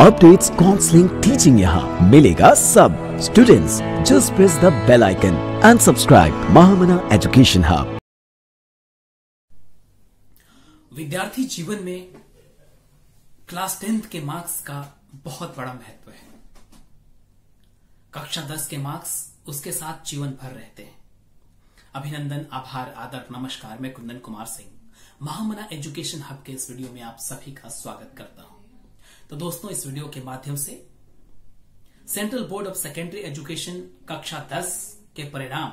Updates counselling teaching यहाँ मिलेगा सब। Students just press the bell icon and subscribe Mahamana education hub विद्यार्थी जीवन में क्लास टेंथ के मार्क्स का बहुत बड़ा महत्व है। कक्षा दस के मार्क्स उसके साथ जीवन भर रहते हैं। अभिनंदन, आभार, आदर, नमस्कार, मैं कुंदन कुमार सिंह। महामना एजुकेशन हब के इस वीडियो में आप सभी का स्वागत करता हूँ। तो दोस्तों, इस वीडियो के माध्यम से central board of secondary education कक्षा 10 के परिणाम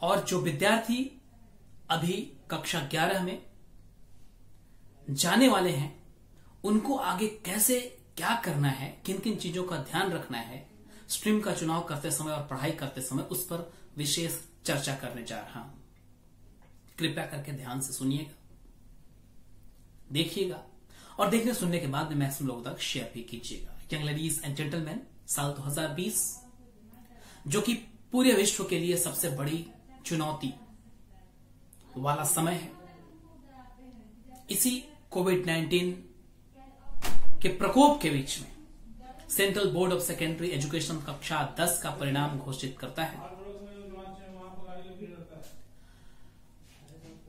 और जो विद्यार्थी अभी कक्षा 11 में जाने वाले हैं, उनको आगे कैसे, क्या करना है किन किन चीज़ों का ध्यान रखना है, स्ट्रीम का चुनाव करते समय और पढ़ाई करते समय उस पर विशेष चर्चा करने जा रहा हूँ। कृपया करके ध्यान से सुनिएगा, देखिएगा। और देखने सुनने के बाद में लोगों तक शेयर भी कीजिएगा। यंग लेडीज़ एंड जेंटलमैन, साल 2020 जो कि पूरे विश्व के लिए सबसे बड़ी चुनौती वाला समय है। इसी कोविड 19 के प्रकोप के बीच में central board of secondary education कक्षा 10 का परिणाम घोषित करता है।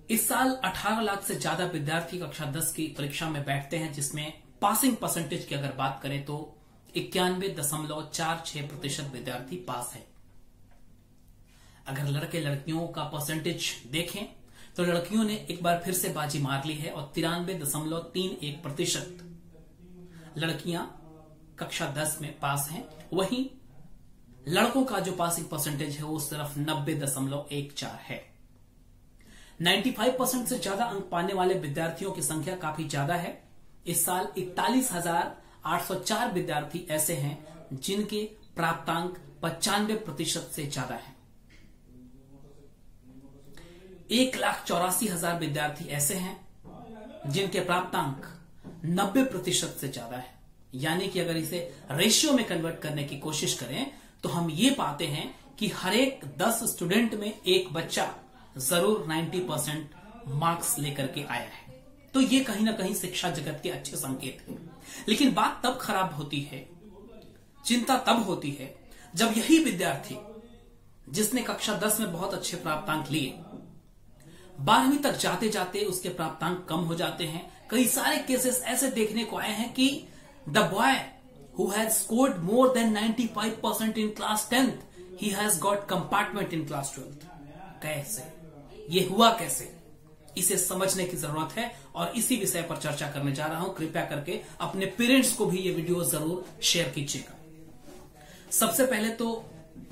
इस साल 18 लाख से ज़्यादा विद्यार्थी कक्षा 10 की परीक्षा में बैठते हैं, जिसमें पासिंग परसेंटेज की अगर बात करें तो इक्यानवे दशमलव चार छह प्रतिशत विद्यार्थी पास है। अगर लड़के लड़कियों का परसेंटेज देखें तो लड़कियों ने एक बार फिर से बाजी मार ली है और तिरानवे दशमलव तीन एक प्रतिशत लड़कियाँ कक्षा 10 में पास हैं। वहीं लड़कों का जो पासिंग परसेंटेज है, वो सिर्फ़ नब्बे दशमलव एक चार है। 95 परसेंट से ज़्यादा अंक पाने वाले विद्यार्थियों की संख्या काफ़ी ज़्यादा है। इस साल इकतालीस हज़ार आठ सौ चार विद्यार्थी ऐसे हैं, जिनके प्राप्तांक पचानवे प्रतिशत से ज़्यादा है। एक लाख चौरासी हज़ार विद्यार्थी ऐसे हैं, जिनके प्राप्तांक नब्बे प्रतिशत से ज़्यादा है। यानी कि अगर इसे रेशियो में कन्वर्ट करने की कोशिश करें तो हम ये पाते हैं कि हर एक दस स्टूडेंट में एक बच्चा ज़रूर 90 परसेंट मार्क्स लेकर के आया है। तो ये कहीं ना कहीं शिक्षा जगत के अच्छे संकेत हैं। लेकिन बात तब खराब होती है, चिंता तब होती है, जब यही विद्यार्थी, जिसने कक्षा 10 में बहुत अच्छे प्राप्तांक लिए, बारहवीं तक जाते जाते उसके प्राप्तांक कम हो जाते हैं। कई सारे केसेस ऐसे देखने को आए हैं कि the boy who has scored more than 95 percent in class tenth he has got compartment in class twelfth कैसे? ये हुआ कैसे? इसे समझने की ज़रूरत है और इसी विषय पर चर्चा करने जा रहा हूँ। कृपया करके अपने पेरेंट्स को भी ये वीडियो ज़रूर शेयर कीजिएगा। सबसे पहले तो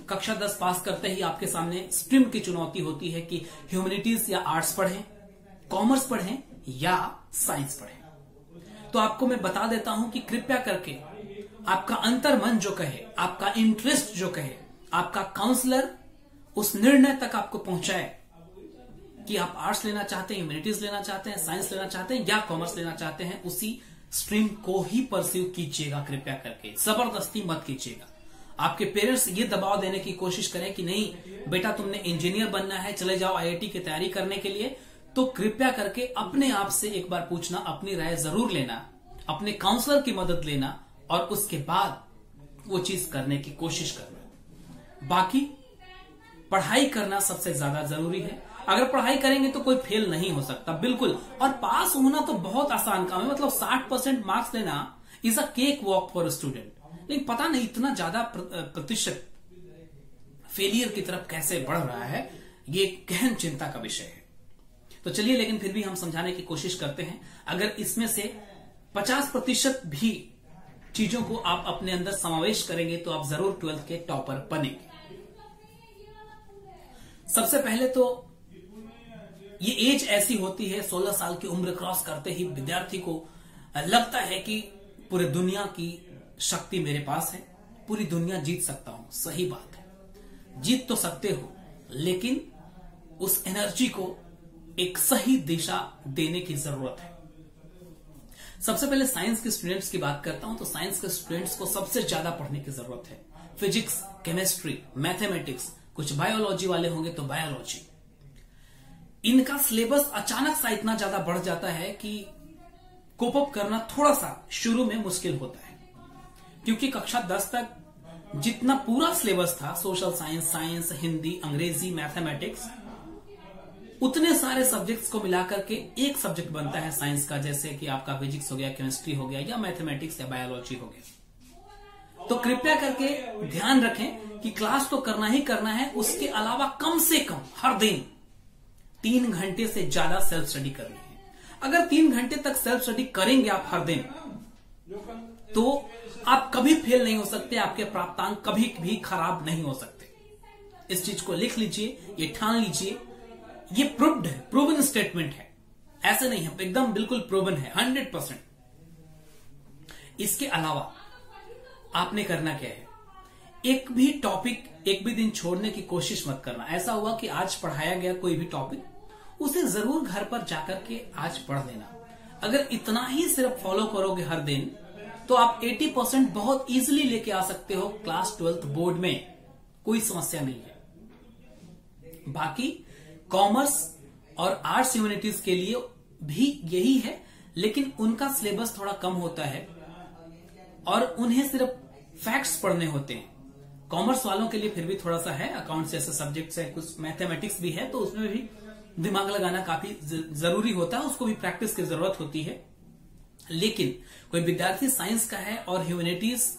कक्षा 10 पास करते ही आपके सामने स्ट्रीम की चुनौती होती है कि ह्यूमैनिटीज या आर्ट्स पढ़ें कॉमर्स पढ़ें या साइंस पढ़ें। तो आपको मैं बता देता हूँ कि कृपया करके आपका अंतर मन जो कहे, आपका इंटरेस्ट जो कहे, आपका काउंसलर उस निर्णय तक आपको पहुँचाए। कि आप आर्ट्स लेना चाहते हैं ह्यूमैनिटीज लेना चाहते हैं साइंस लेना चाहते हैं या कॉमर्स लेना चाहते हैं, उसी स्ट्रीम को ही परस्यू कीजिएगा, कृपया करके। ज़बरदस्ती मत कीजिएगा। आपके पेरेंट्स ये दबाव देने की कोशिश करें कि नहीं, बेटा तुमने इंजीनियर बनना है, चले जाओ आईआईटी की तैयारी करने के लिए तो कृपया करके अपने आप से एक बार पूछना, अपनी राय ज़रूर लेना, अपने काउंसलर की मदद लेना, और उसके बाद वो चीज़ करने की कोशिश करना। बाकी, पढ़ाई करना सबसे ज़्यादा ज़रूरी है। अगर पढ़ाई करेंगे तो कोई फेल नहीं हो सकता, बिल्कुल। और पास होना तो बहुत आसान काम है मतलब 60 परसेंट मार्क्स लेना is a cake walk for student लेकिन पता नहीं इतना ज़्यादा प्रतिशत फेलियर की तरफ़ कैसे बढ़ रहा है, ये गहन चिंता का विषय है। तो चलिए, लेकिन फिर भी हम समझाने की कोशिश करते हैं, अगर इसमें से 50 प्रतिशत भी चीज़ों को आप अपने अंदर समावेश करेंगे तो आप ज़रूर ट्वेल्थ के टॉपर बनेंगे। सबसे पहले तो ये एज ऐसी होती है 16 साल की उम्र क्रॉस करते ही विद्यार्थी को लगता है कि पूरी दुनिया की शक्ति मेरे पास है, पूरी दुनिया जीत सकता हूँ, सही बात है। जीत तो सकते हो, लेकिन उस एनर्जी को एक सही दिशा देने की ज़रूरत है। सबसे पहले साइंस के स्टूडेंट्स की बात करता हूँ तो साइंस के स्टूडेंट्स को सबसे ज़्यादा पढ़ने की ज़रूरत है। फिजिक्स केमिस्ट्री मैथमेटिक्स कुछ बायोलॉजी वाले होंगे तो बायोलॉजी इनका सिलेबस अचानक सा इतना ज़्यादा बढ़ जाता है कि कोप अप करना थोड़ा सा शुरू में मुश्किल होता है। क्योंकि कक्षा दस तक जितना पूरा सिलेबस था, सोशल साइंस साइंस, हिंदी, अंग्रेज़ी, मैथमेटिक्स, उतने सारे सब्जेक्ट्स को मिलाकर के एक सब्जेक्ट बनता है साइंस का, जैसे कि आपका फिजिक्स हो गया, केमिस्ट्री हो गया, या मैथमेटिक्स या बायोलॉजी हो गया। तो कृपया करके ध्यान रखें कि क्लास तो करना ही करना है, उसके अलावा कम से कम हर दिन तीन घंटे से ज़्यादा सेल्फ स्टडी करनी है। अगर तीन घंटे तक सेल्फ स्टडी करेंगे आप हर दिन तो आप कभी फेल नहीं हो सकते, आपके प्राप्तांक कभी भी खराब नहीं हो सकते। इस चीज़ को लिख लीजिए, ये ठान लीजिए, ये प्रूव्ड है प्रूवन स्टेटमेंट है। ऐसे नहीं है, एकदम बिल्कुल प्रूवन है हंड्रेड परसेंट इसके अलावा, आपने करना क्या है? एक भी टॉपिक एक भी दिन छोड़ने की कोशिश मत करना। ऐसा हुआ कि आज पढ़ाया गया कोई भी टॉपिक उसे ज़रूर घर पर जाकर के आज पढ़ लेना। अगर इतना ही सिर्फ़ फॉलो करोगे हर दिन तो आप 80 परसेंट बहुत इजिली लेके आ सकते हो क्लास ट्वेल्थ बोर्ड में। कोई समस्या नहीं है। बाकी कॉमर्स और आर्ट्स ह्यूमैनिटीज के लिए भी यही है, लेकिन उनका सिलेबस थोड़ा कम होता है और उन्हें सिर्फ़ फैक्ट्स पढ़ने होते हैं। कॉमर्स वालों के लिए फिर भी थोड़ा सा है अकाउंट्स जैसे सब्जेक्ट्स है, कुछ मैथमेटिक्स भी है तो उसमें भी दिमाग लगाना काफ़ी ज़रूरी होता है, उसको भी प्रैक्टिस की ज़रूरत होती है। लेकिन कोई विद्यार्थी साइंस का है और ह्यूमैनिटीज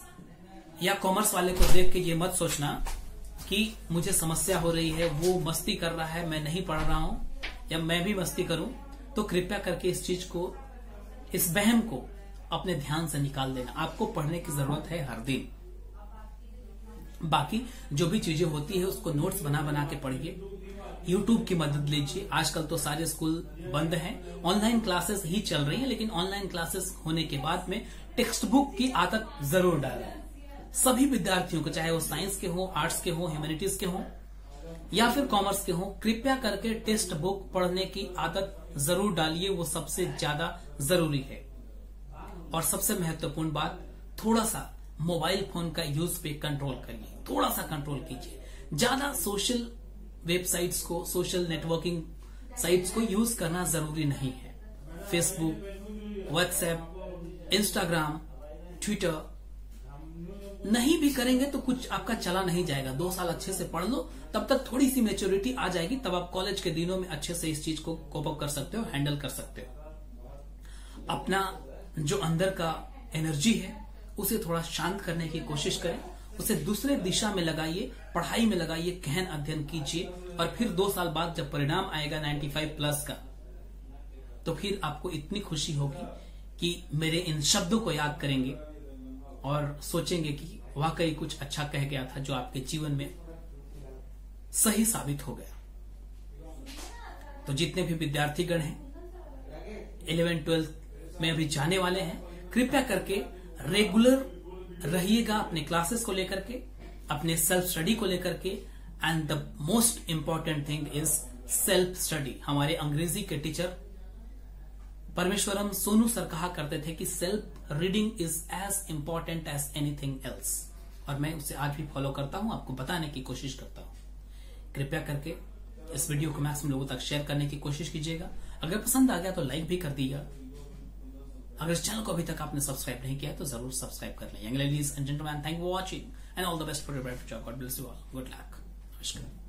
या कॉमर्स वाले को देख के ये मत सोचना कि मुझे समस्या हो रही है, वो मस्ती कर रहा है, मैं नहीं पढ़ रहा हूँ या मैं भी मस्ती करूँ तो कृपया करके इस चीज़ को, इस बहम को अपने ध्यान से निकाल देना। आपको पढ़ने की ज़रूरत है हर दिन। बाकी जो भी चीज़ें होती है, उसको नोट्स बना बना के पढ़िए। यूट्यूब की मदद लीजिए। आजकल तो सारे स्कूल बंद हैं। ऑनलाइन क्लासेस ही चल रही हैं, लेकिन ऑनलाइन क्लासेस होने के बाद में टेक्स्ट बुक की आदत ज़रूर डालें। सभी विद्यार्थियों को, चाहे वो साइंस के हो आर्ट्स के हो ह्यूमैनिटीज के हो, या फिर कॉमर्स के हो, कृपया करके टेक्स्ट बुक पढ़ने की आदत ज़रूर डालिए। वो सबसे ज़्यादा ज़रूरी है। और सबसे महत्वपूर्ण बात थोड़ा सा मोबाइल फ़ोन का यूज़ पे कंट्रोल करिए। थोड़ा सा कंट्रोल कीजिए। ज़्यादा सोशल वेबसाइट्स को, सोशल नेटवर्किंग साइट्स को यूज़ करना ज़रूरी नहीं है। फेसबुक व्हाट्सएप इंस्टाग्राम ट्विटर नहीं भी करेंगे तो कुछ आपका चला नहीं जाएगा। दो साल अच्छे से पढ़ लो, तब तक थोड़ी सी मेच्योरिटी आ जाएगी, तब आप कॉलेज के दिनों में अच्छे से इस चीज़ को कोपअप कर सकते हो हैंडल कर सकते हो। अपना जो अंदर का एनर्जी है, उसे थोड़ा शांत करने की कोशिश करें। उसे दूसरे दिशा में लगाइए, पढ़ाई में लगाइए, गहन अध्ययन कीजिए और फिर दो साल बाद जब परिणाम आएगा 95 प्लस का तो फिर आपको इतनी खुशी होगी कि मेरे इन शब्दों को याद करेंगे और सोचेंगे कि वाकई कुछ अच्छा कह गया था जो आपके जीवन में सही साबित हो गया। तो जितने भी विद्यार्थीगण हैं इलेवन ट्वेल्थ में अभी जाने वाले हैं, कृपया करके रेगुलर रहिएगा अपने क्लासेस को लेकर के, अपने सेल्फ स्टडी को लेकर के and the most important thing is self study हमारे अंग्रेज़ी के टीचर परमेश्वरम सोनू सर कहा करते थे कि self reading is as important as anything else और मैं उसे आज भी फॉलो करता हूँ, आपको बताने की कोशिश करता हूँ। कृपया करके इस वीडियो को मैक्सिमम लोगों तक शेयर करने की कोशिश कीजिएगा। अगर पसंद आ गया तो लाइक भी कर दीजिएगा। अगर इस चैनल को अभी तक आपने सब्सक्राइब नहीं किया तो ज़रूर सब्सक्राइब कर लें। Young ladies and gentleman thank you watching and all the best for your bright future God bless you all good luck नमस्कार।